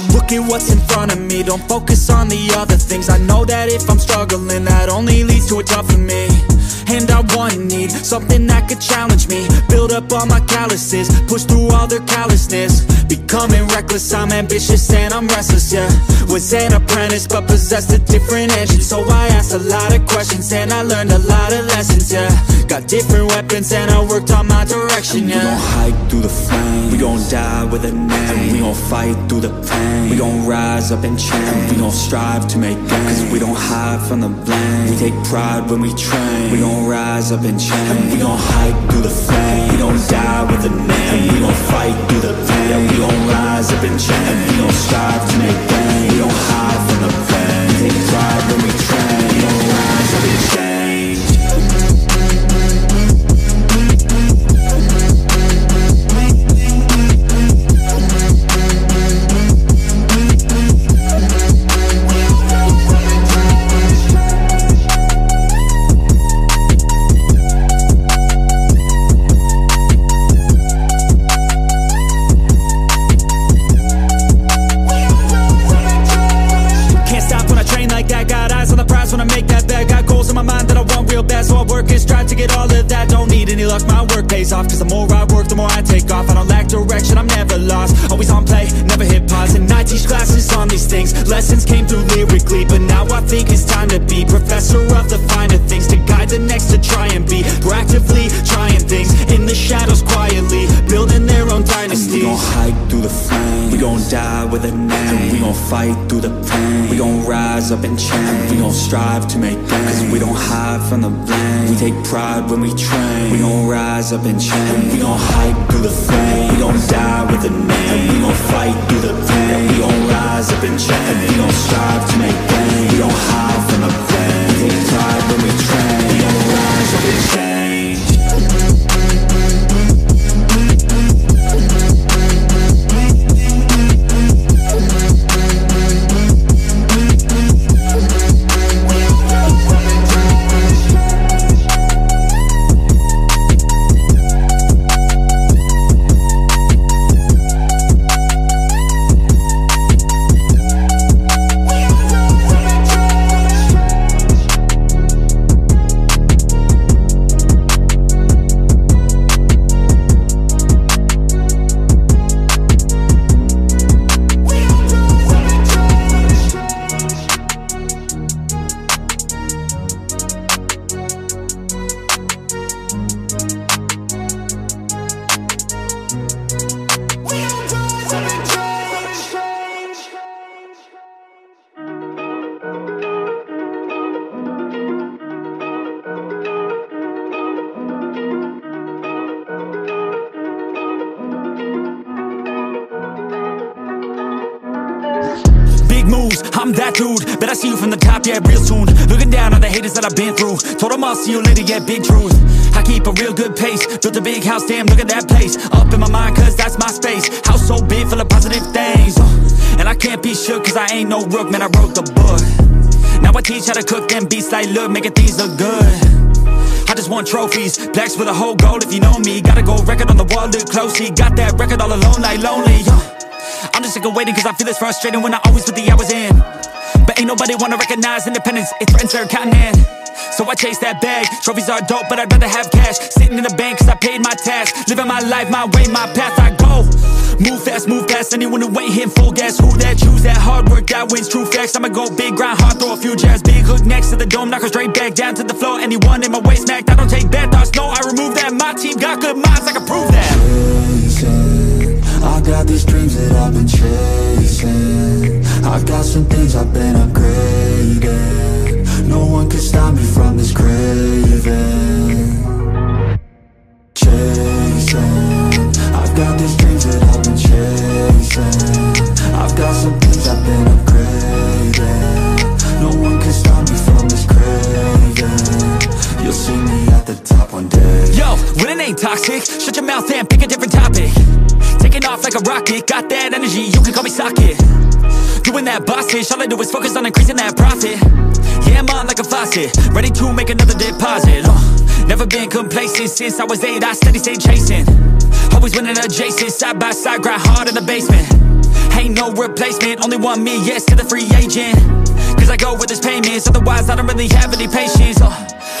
I look at what's in front of me, don't focus on the other things. I know that if I'm struggling, that only leads to a tough for me. And I want need something that could challenge me Build up all my calluses, push through all their callousness. Becoming reckless, I'm ambitious and I'm restless, yeah. Was an apprentice but possessed a different engine. So I asked a lot of questions and I learned a lot of lessons, yeah. Got different weapons and I worked on my direction, yeah We gon' hike through the flame We gon' die with a name. And We gon' fight through the pain. We gon' rise up and change. And We gon' strive to make gains. Cause we don't hide from the blame. We take pride when we train. We gon' rise up and change. and We gon' hike through the flame. We gon' die with a name. And We gon' fight through the pain. Yeah, We gon' rise up and change and We gon' strive my work pays off Cause the more I work, the more I take off. I don't lack direction, I'm never lost. Always on play, never hit pause. And I teach classes on these things. Lessons came through lyrically But now I think it's time to be Professor of the finer things. To guide the next to try and be Proactively trying things. In the shadows quietly Building their own And we gon' hike through the flame We gon' die with a name. And We gon' fight through the pain. We gon' rise up and change. We gon' strive to make gains Cause we don't hide from the blame. We take pride when we train. We gon' rise up and change We gon' hype through the flame. We gon' die with a name. And We gon' fight through the pain. We gon' rise up and change We gon' strive to make gains Dude Bet I see you from the top, yeah, real soon. Looking down on the haters that I've been through. Told them I'll see you later, yeah, big truth. I keep a real good pace. Built a big house, damn, look at that place. Up in my mind, cause that's my space. House so big, full of positive things uh, And I can't be shook, cause I ain't no rook Man, I wrote the book. Now I teach how to cook them beats like, look, making things look good. I just want trophies, blacks with a whole gold if you know me. Gotta go record on the wall, look closely. Got that record all alone like lonely uh, I'm just sick of waiting cause I feel it's frustrating when I always put the hours in ain't nobody wanna recognize independence, it threatens their continent. So I chase that bag, trophies are dope but I'd rather have cash. Sitting in the bank cause I paid my tax. Living my life, my way, my path, I go. Move fast, move fast, anyone who ain't hitting full gas. Who that, choose that, hard work, that wins, true facts. I'ma go big, grind hard, throw a few jabs. Big hook next to the dome, knock her straight back Down to the floor, anyone in my way smacked I don't take bad thoughts, no, I remove that. My team got good minds, I can prove that. Chasing. I got these dreams that I've been chasing I got some things I've been upgrading. No one can stop me from this craving. Chasing. I've got these dreams that I've been chasing. I've got some things I've been upgrading. No one can stop me from this craving. You'll see me at the top one day. Yo, when it ain't toxic, shut your mouth and pick a different topic. Taking off like a rocket, got that energy, you can call me socket that boss bitch, all I do is focus on increasing that profit. Yeah, I'm on like a faucet, ready to make another deposit. Uh, Never been complacent since I was eight, I steady stay chasing. Always winning adjacent, side by side, grind hard in the basement. Ain't no replacement, only one me, yes to the free agent. Cause I go with his payments, otherwise I don't really have any patience. Uh,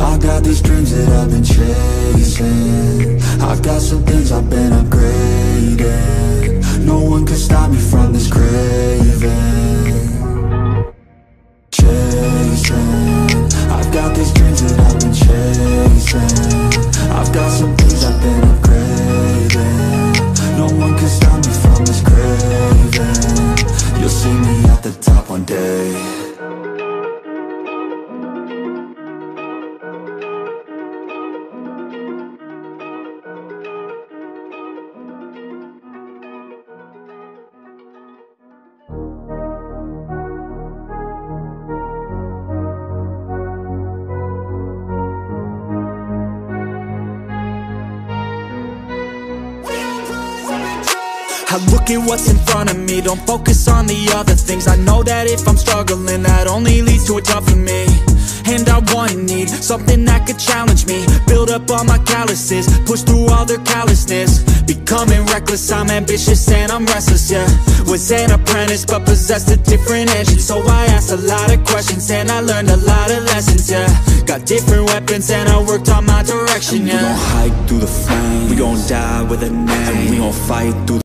I got these dreams that I've been chasing. I got some things I've been upgrading. No one can stop me from this craving I look at what's in front of me, don't focus on the other things. I know that if I'm struggling, that only leads to a tough for me. And I want and need something that could challenge me. Build up all my calluses Push through all their callousness. Becoming reckless, I'm ambitious and I'm restless, yeah. Was an apprentice but possessed a different engine. So I asked a lot of questions and I learned a lot of lessons, yeah. Got different weapons and I worked on my direction, We gon' yeah hike through the flames. We gon' die with a name. We gon' fight through